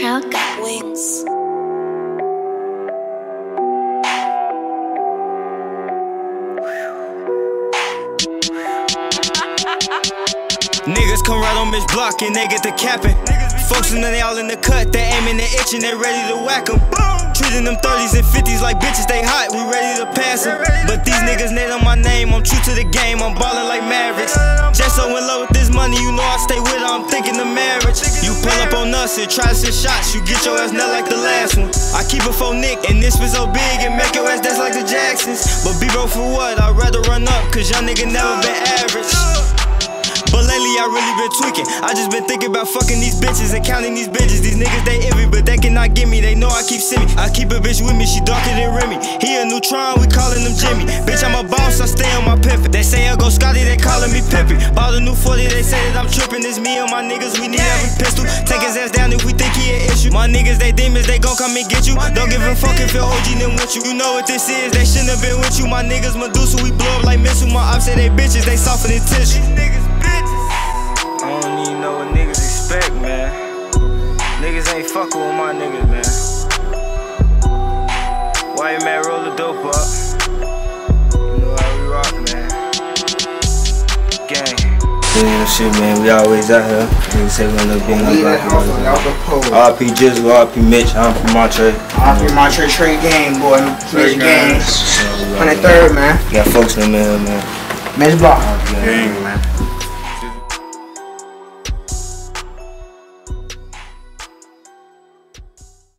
Got wings. Niggas come right on bitch block and they get the capping. Folks and they all in the cut, they aiming, they itching, they ready to whack 'em. Treating them 30s and 50s like bitches, they hot, we ready to pass pass 'em. But these niggas nail on to the game, I'm ballin' like Mavericks. Just so in love with this money, you know I stay with her, I'm thinking of marriage. You pull up on us and try to send shots, you get your ass nut like the last one. I keep it for Nick, and this was so big and make your ass dance like the Jacksons. But be bro for what? I'd rather run up, cause young nigga never been average. But lately I really been tweaking. I just been thinking about fucking these bitches and counting these bitches. These niggas they envy, but they cannot get me. They know I keep semi. I keep a bitch with me, she darker than Remy. He a neutron, we calling him Jimmy. Bitch, they calling me Pippen. Bought a new 40, they say that I'm trippin'. It's me and my niggas, we need every pistol. Take his ass down if we think he an issue. My niggas, they demons, they gon' come and get you. Don't give a fuck if your OG them with you. You know what this is, they shouldn't have been with you. My niggas Medusa, we blow up like missile. My ops say they bitches, they softer than tissue. I don't even know what niggas expect, man. Niggas ain't fuckin' with my niggas, man. White man Yeah, shit, man. We always out here. Niggas say we end up being We up the alpha out the pole. RP Jizzle, RP Mitch, I'm from Montre. Off your Montre trade game, boy. Mitch game. So, we 23rd, man. Got folks in the mail, man. Mitch Block. Yeah.